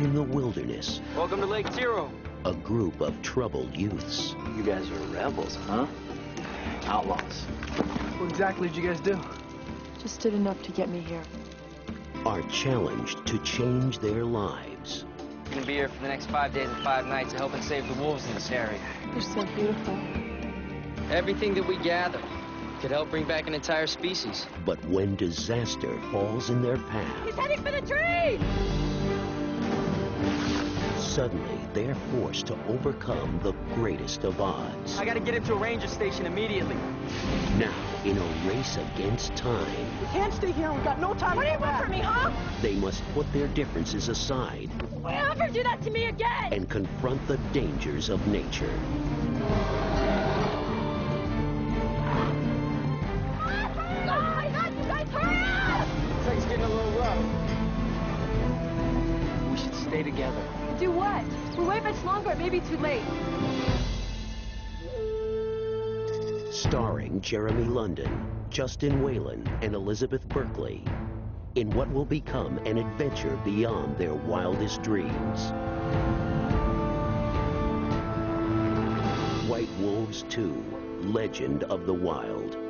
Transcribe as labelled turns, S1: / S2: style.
S1: in the wilderness,
S2: Welcome to Lake Zero.
S1: a group of troubled youths
S2: You guys are rebels, huh? Outlaws.
S3: What exactly did you guys do?
S4: Just did enough to get me here.
S1: are challenged to change their lives.
S2: We're gonna be here for the next five days and five nights, helping save the wolves in this area.
S4: They're so beautiful.
S2: Everything that we gather could help bring back an entire species.
S1: But when disaster falls in their path,
S4: He's heading for the tree!
S1: Suddenly they're forced to overcome the greatest of odds.
S2: I gotta get him to a ranger station immediately.
S1: Now, in a race against time,
S3: We can't stay here. We've got no time
S4: What
S3: to
S4: do you
S3: go
S4: want
S3: back.
S4: from me, huh?
S1: they must put their differences aside
S4: Will you ever do that to me again?
S1: and confront the dangers of nature.
S2: Stay together.
S4: Do what? We wait much longer, it may be too late.
S1: Starring Jeremy London, Justin Whalin, and Elizabeth Berkley. In what will become an adventure beyond their wildest dreams. White Wolves 2 Legend of the Wild.